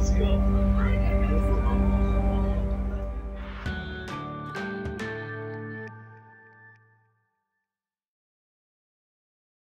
Let's go.